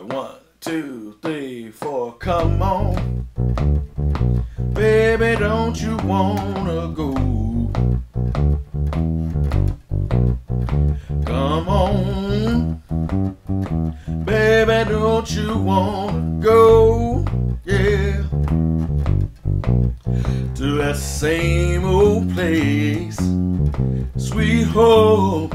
One, two, three, four, come on. Baby, don't you wanna go? Come on. Baby, don't you wanna go? Yeah. To that same old place, sweet home,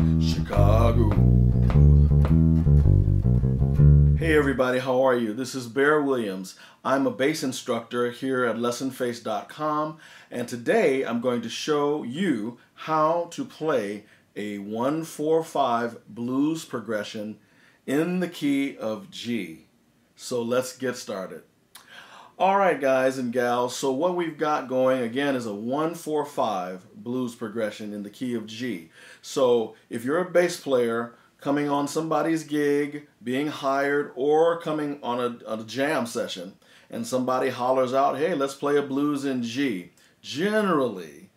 everybody, how are you? This is Bear Williams. I'm a bass instructor here at lessonface.com and today I'm going to show you how to play a 1-4-5 blues progression in the key of G. So let's get started. Alright guys and gals, so what we've got going again is a 1-4-5 blues progression in the key of G. So if you're a bass player coming on somebody's gig, being hired, or coming on a, a jam session, and somebody hollers out, hey, let's play a blues in G. Generally,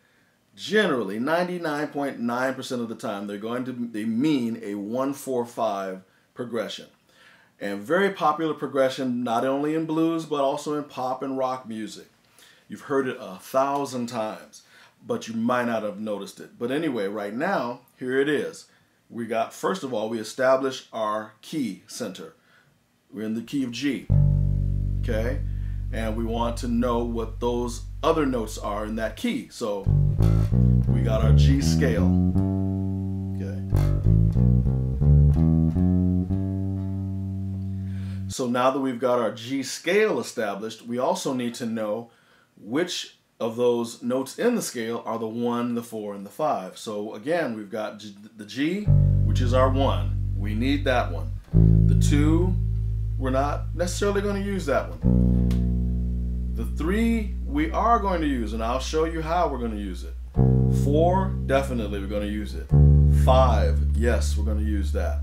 generally, 99.9% of the time, they're going to they mean a 1-4-5 progression. And very popular progression, not only in blues, but also in pop and rock music. You've heard it a thousand times, but you might not have noticed it. But anyway, right now, here it is we got, first of all, we establish our key center. We're in the key of G, okay? And we want to know what those other notes are in that key. So we got our G scale, okay? So now that we've got our G scale established, we also need to know which of those notes in the scale are the 1, the 4, and the 5. So again, we've got G, the G, which is our 1. We need that one. The 2, we're not necessarily going to use that one. The 3, we are going to use, and I'll show you how we're going to use it. 4, definitely we're going to use it. 5, yes, we're going to use that.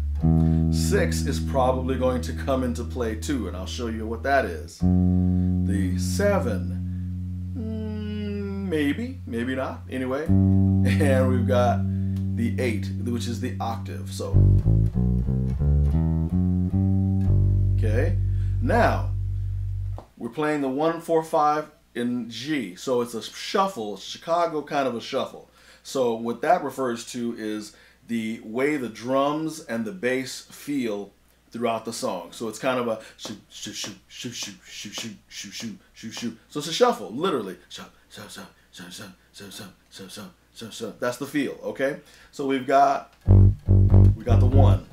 6 is probably going to come into play too, and I'll show you what that is. The 7, maybe, maybe not. Anyway, and we've got the eight, which is the octave. So, okay. Now, we're playing the one, four, five in G. So it's a shuffle, Chicago kind of a shuffle. So what that refers to is the way the drums and the bass feel throughout the song. So it's kind of a shoot, shoot, shoot, shoot, shoot, shoot, shoot, shoot, shoot, shoot, shoot. So it's a shuffle, literally. Shoot, shoot, shoot, so so so so so so so so. That's the feel. Okay. So we've got we got the one.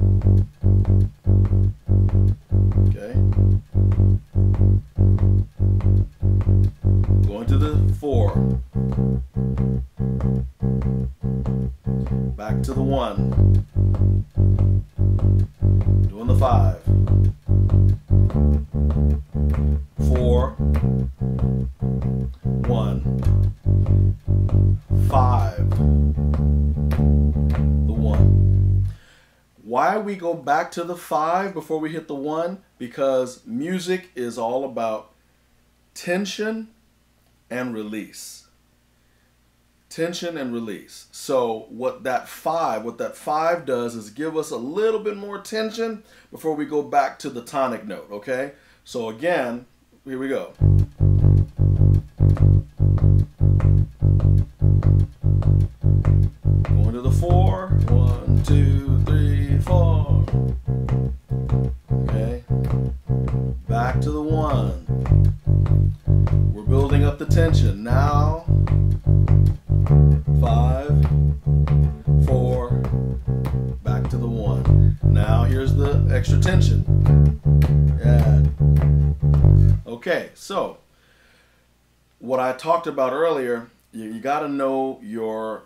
Why we go back to the five before we hit the one? Because music is all about tension and release tension and release. So what that five, what that five does is give us a little bit more tension before we go back to the tonic note, okay? So again, here we go. Tension. Now five, four, back to the one. Now here's the extra tension. Yeah. Okay, so what I talked about earlier, you, you got to know your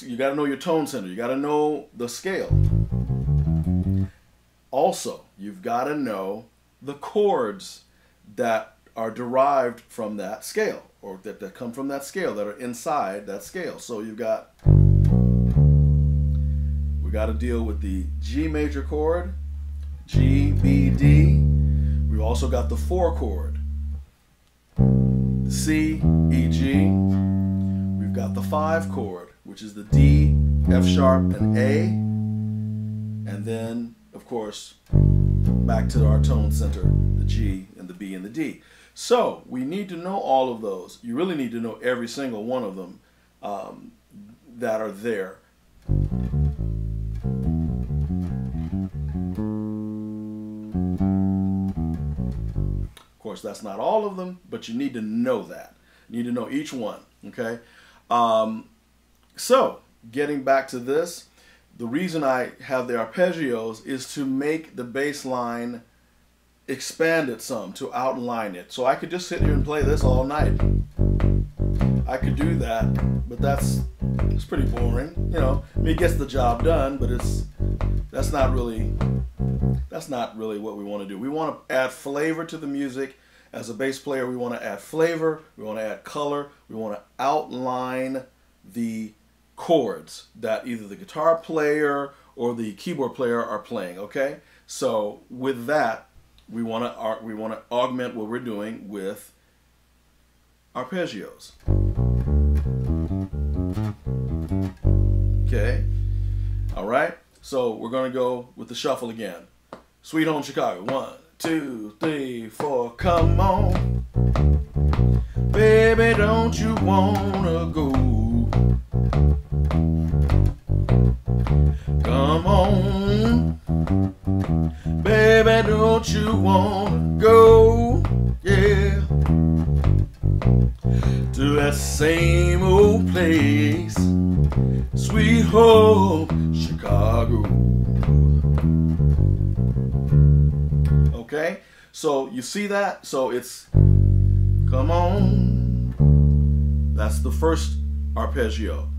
you got to know your tone center. You got to know the scale. Also, you've got to know the chords that are derived from that scale or that, that come from that scale that are inside that scale. So you've got we got to deal with the G major chord, G, B, D. We've also got the four chord, C, E, G. We've got the five chord, which is the D, F sharp, and A. And then, of course, back to our tone center, the G and the B and the D. So we need to know all of those. You really need to know every single one of them um, that are there. Of course, that's not all of them, but you need to know that. You need to know each one, okay? Um, so, getting back to this, the reason I have the arpeggios is to make the bass line expand it some, to outline it. So I could just sit here and play this all night. I could do that, but that's it's pretty boring. You know, I mean, it gets the job done, but it's that's not really that's not really what we want to do. We want to add flavor to the music. As a bass player, we want to add flavor, we want to add color, we want to outline the chords that either the guitar player or the keyboard player are playing, okay? So with that, we want to we want to augment what we're doing with arpeggios. Okay. All right. So we're going to go with the shuffle again. Sweet Home Chicago. One, two, three, four. Come on. Baby, don't you want to go? Come on. Baby, don't you want to go? Yeah. To that same old place. Sweet home, Chicago. Okay? So you see that? So it's come on. That's the first arpeggio.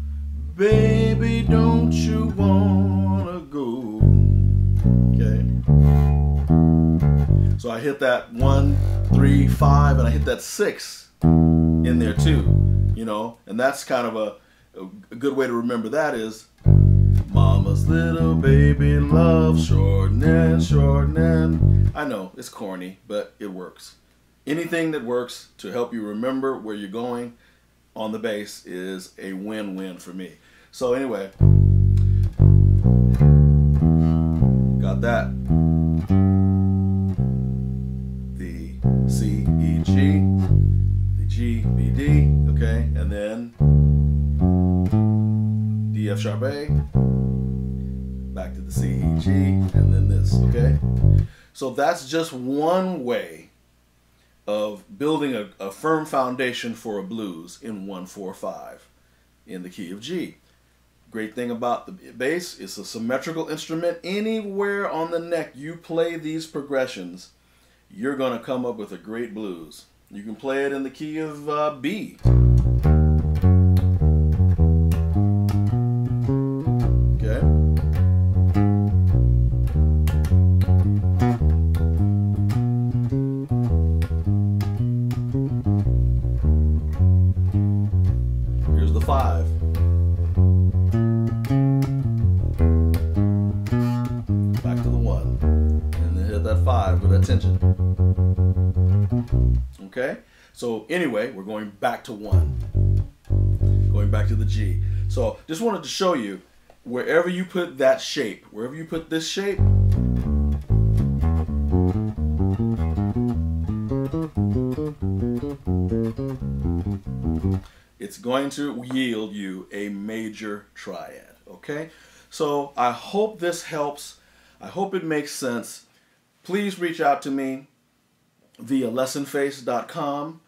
Baby, don't you wanna go? Okay. So I hit that one, three, five, and I hit that six in there too. You know, and that's kind of a, a good way to remember that is Mama's little baby love shortening, shortening. I know it's corny, but it works. Anything that works to help you remember where you're going on the bass is a win-win for me. So anyway, got that. The C, E, G, the G, B, D, okay, and then D, F sharp A, back to the C, E, G, and then this, okay? So that's just one way of building a, a firm foundation for a blues in 145 in the key of G. Great thing about the bass, it's a symmetrical instrument. Anywhere on the neck you play these progressions, you're going to come up with a great blues. You can play it in the key of uh, B. attention. Okay? So anyway, we're going back to one. Going back to the G. So just wanted to show you wherever you put that shape, wherever you put this shape, going to yield you a major triad. Okay? So I hope this helps. I hope it makes sense please reach out to me via lessonface.com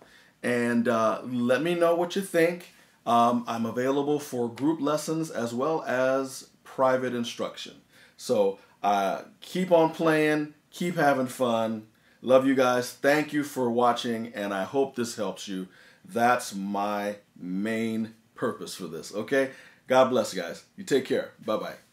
and uh, let me know what you think. Um, I'm available for group lessons as well as private instruction. So uh, keep on playing, keep having fun. Love you guys. Thank you for watching, and I hope this helps you. That's my main purpose for this, okay? God bless, you guys. You take care. Bye bye.